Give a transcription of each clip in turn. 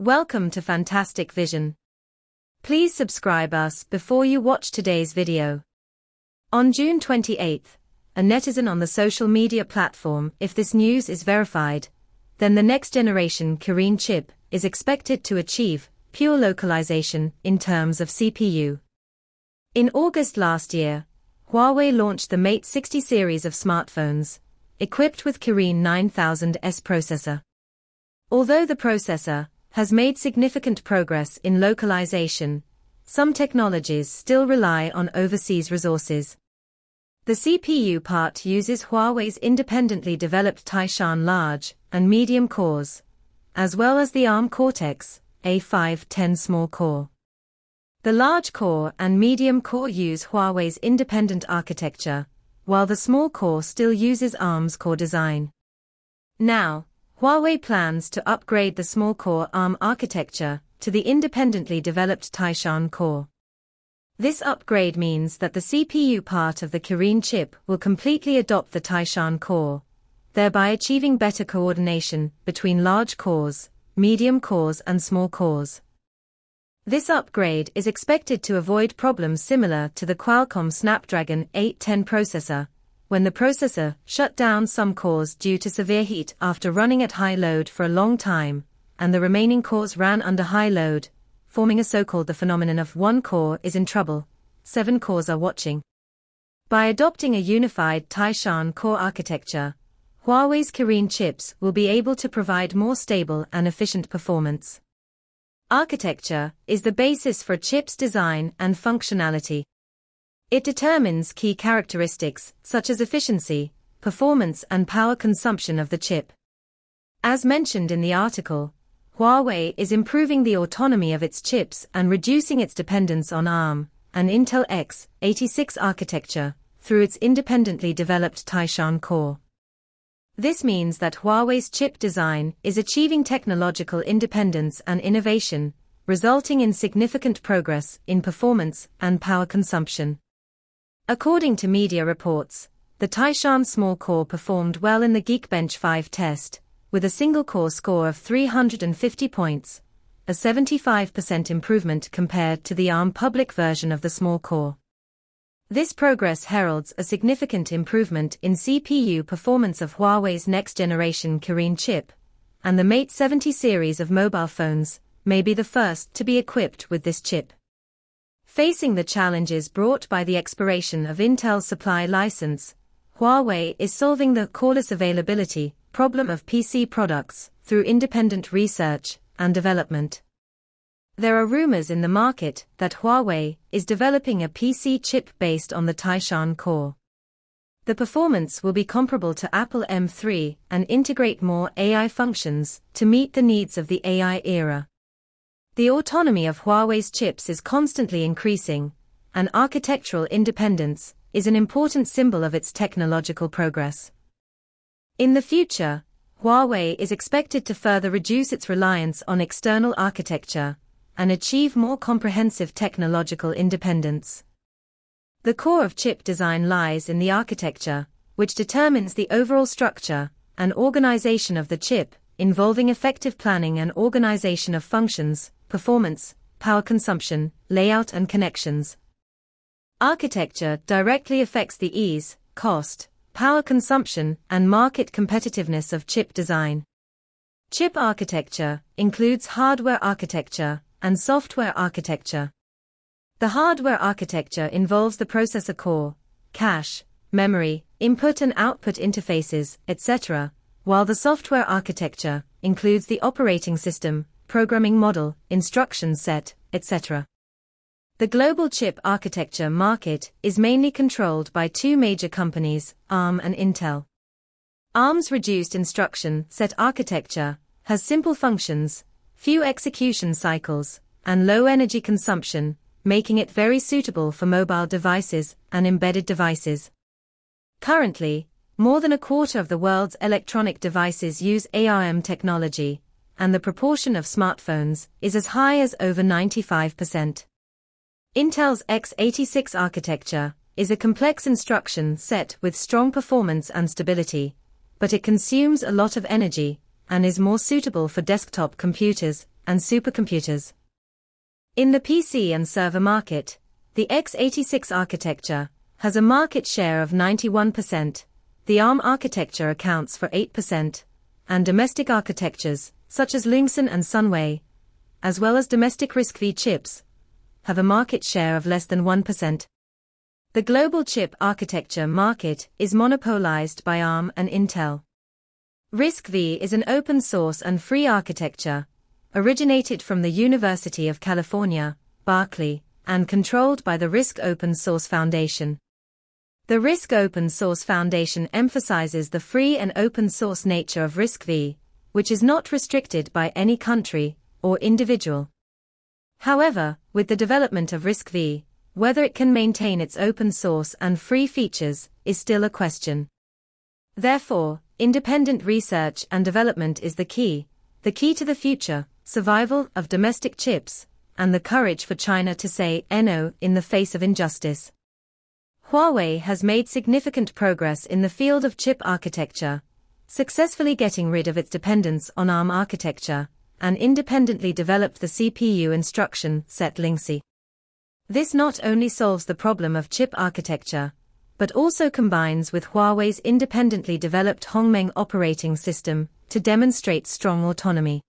Welcome to Fantastic Vision. Please subscribe us before you watch today's video. On June 28, a netizen on the social media platform if this news is verified, then the next generation Kirin chip is expected to achieve pure localization in terms of CPU. In August last year, Huawei launched the Mate 60 series of smartphones, equipped with Kirin 9000S processor. Although the processor has made significant progress in localization, some technologies still rely on overseas resources. The CPU part uses Huawei's independently developed Taishan large and medium cores, as well as the ARM Cortex A510 small core. The large core and medium core use Huawei's independent architecture, while the small core still uses ARM's core design. Now, Huawei plans to upgrade the small core ARM architecture to the independently developed Taishan core. This upgrade means that the CPU part of the Kirin chip will completely adopt the Taishan core, thereby achieving better coordination between large cores, medium cores and small cores. This upgrade is expected to avoid problems similar to the Qualcomm Snapdragon 810 processor, when the processor shut down some cores due to severe heat after running at high load for a long time, and the remaining cores ran under high load, forming a so-called the phenomenon of one core is in trouble, seven cores are watching. By adopting a unified Taishan core architecture, Huawei's Kirin chips will be able to provide more stable and efficient performance. Architecture is the basis for chip's design and functionality. It determines key characteristics such as efficiency, performance and power consumption of the chip. As mentioned in the article, Huawei is improving the autonomy of its chips and reducing its dependence on ARM and Intel x86 architecture through its independently developed Taishan core. This means that Huawei's chip design is achieving technological independence and innovation, resulting in significant progress in performance and power consumption. According to media reports, the Taishan small core performed well in the Geekbench 5 test, with a single core score of 350 points, a 75% improvement compared to the ARM public version of the small core. This progress heralds a significant improvement in CPU performance of Huawei's next-generation Kirin chip, and the Mate 70 series of mobile phones may be the first to be equipped with this chip. Facing the challenges brought by the expiration of Intel's supply license, Huawei is solving the coreless availability problem of PC products through independent research and development. There are rumors in the market that Huawei is developing a PC chip based on the Taishan core. The performance will be comparable to Apple M3 and integrate more AI functions to meet the needs of the AI era. The autonomy of Huawei's chips is constantly increasing, and architectural independence is an important symbol of its technological progress. In the future, Huawei is expected to further reduce its reliance on external architecture and achieve more comprehensive technological independence. The core of chip design lies in the architecture, which determines the overall structure and organization of the chip, involving effective planning and organization of functions, performance, power consumption, layout and connections. Architecture directly affects the ease, cost, power consumption, and market competitiveness of chip design. Chip architecture includes hardware architecture, and software architecture. The hardware architecture involves the processor core, cache, memory, input and output interfaces, etc., while the software architecture includes the operating system, programming model, instruction set, etc. The global chip architecture market is mainly controlled by two major companies, ARM and Intel. ARM's reduced instruction set architecture has simple functions, few execution cycles, and low energy consumption, making it very suitable for mobile devices and embedded devices. Currently, more than a quarter of the world's electronic devices use ARM technology, and the proportion of smartphones is as high as over 95%. Intel's x86 architecture is a complex instruction set with strong performance and stability, but it consumes a lot of energy, and is more suitable for desktop computers, and supercomputers. In the PC and server market, the x86 architecture has a market share of 91%, the ARM architecture accounts for 8%, and domestic architectures, such as Loongson and Sunway, as well as domestic RISC-V chips, have a market share of less than 1%. The global chip architecture market is monopolized by ARM and Intel. RISC-V is an open source and free architecture, originated from the University of California, Berkeley, and controlled by the RISC Open Source Foundation. The RISC Open Source Foundation emphasizes the free and open source nature of RISC-V, which is not restricted by any country or individual. However, with the development of RISC-V, whether it can maintain its open source and free features is still a question. Therefore, independent research and development is the key, the key to the future, survival of domestic chips, and the courage for China to say no in the face of injustice. Huawei has made significant progress in the field of chip architecture, successfully getting rid of its dependence on ARM architecture, and independently developed the CPU instruction set Lingxi. This not only solves the problem of chip architecture, but also combines with Huawei's independently developed Hongmeng operating system to demonstrate strong autonomy.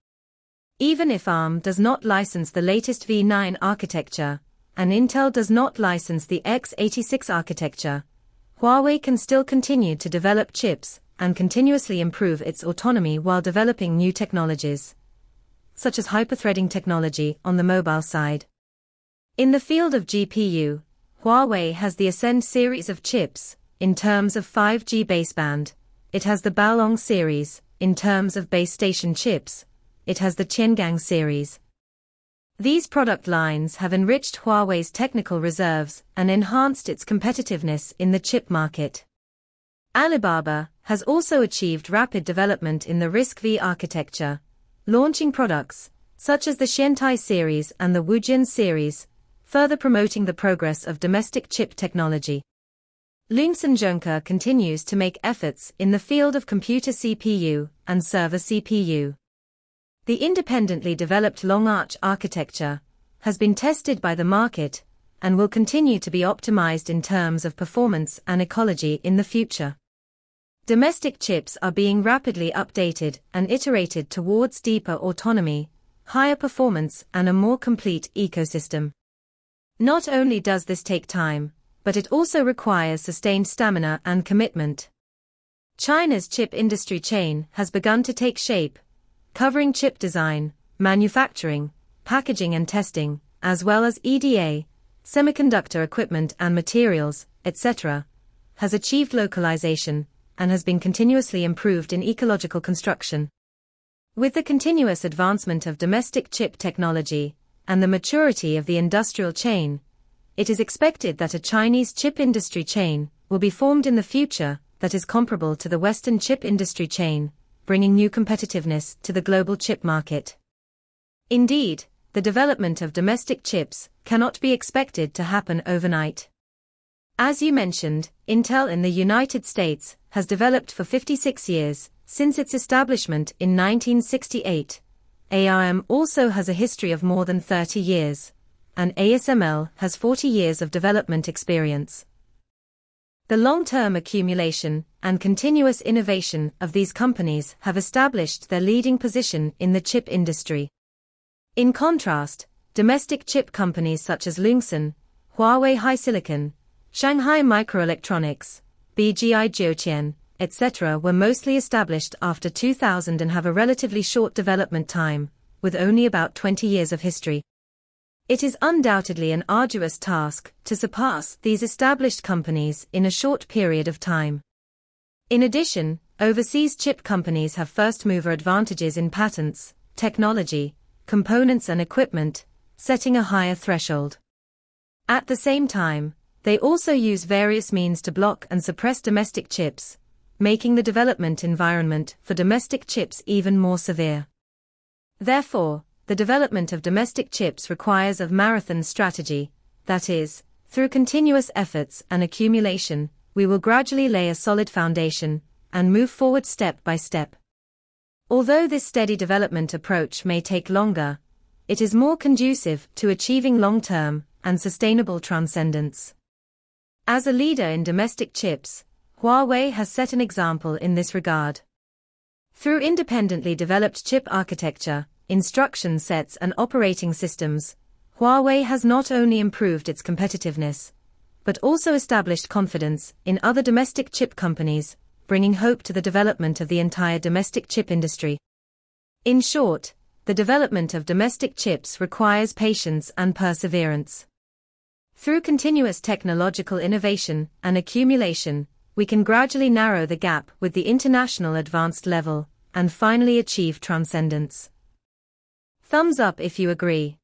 Even if ARM does not license the latest V9 architecture, and Intel does not license the x86 architecture, Huawei can still continue to develop chips and continuously improve its autonomy while developing new technologies, such as hyperthreading technology on the mobile side. In the field of GPU, Huawei has the Ascend series of chips, in terms of 5G baseband, it has the Balong series, in terms of base station chips, it has the Tiangang series, these product lines have enriched Huawei's technical reserves and enhanced its competitiveness in the chip market. Alibaba has also achieved rapid development in the RISC-V architecture, launching products such as the Xuantie series and the Wujian series, further promoting the progress of domestic chip technology. Loongson Zhongke continues to make efforts in the field of computer CPU and server CPU. The independently developed LoongArch architecture has been tested by the market and will continue to be optimized in terms of performance and ecology in the future. Domestic chips are being rapidly updated and iterated towards deeper autonomy, higher performance, and a more complete ecosystem. Not only does this take time, but it also requires sustained stamina and commitment. China's chip industry chain has begun to take shape, covering chip design, manufacturing, packaging and testing, as well as EDA, semiconductor equipment and materials, etc., has achieved localization and has been continuously improved in ecological construction. With the continuous advancement of domestic chip technology and the maturity of the industrial chain, it is expected that a Chinese chip industry chain will be formed in the future that is comparable to the Western chip industry chain, bringing new competitiveness to the global chip market. Indeed, the development of domestic chips cannot be expected to happen overnight. As you mentioned, Intel in the United States has developed for 56 years, since its establishment in 1968. ARM also has a history of more than 30 years, and ASML has 40 years of development experience. The long-term accumulation and continuous innovation of these companies have established their leading position in the chip industry. In contrast, domestic chip companies such as Loongson, Huawei HiSilicon, Shanghai Microelectronics, BGI Jiutian, etc. were mostly established after 2000 and have a relatively short development time, with only about 20 years of history. It is undoubtedly an arduous task to surpass these established companies in a short period of time. In addition, overseas chip companies have first mover advantages in patents, technology, components and equipment, setting a higher threshold. At the same time, they also use various means to block and suppress domestic chips, making the development environment for domestic chips even more severe. Therefore, the development of domestic chips requires a marathon strategy, that is, through continuous efforts and accumulation, we will gradually lay a solid foundation and move forward step by step. Although this steady development approach may take longer, it is more conducive to achieving long-term and sustainable transcendence. As a leader in domestic chips, Huawei has set an example in this regard. Through independently developed chip architecture, instruction sets and operating systems, Huawei has not only improved its competitiveness, but also established confidence in other domestic chip companies, bringing hope to the development of the entire domestic chip industry. In short, the development of domestic chips requires patience and perseverance. Through continuous technological innovation and accumulation, we can gradually narrow the gap with the international advanced level and finally achieve transcendence. Thumbs up if you agree.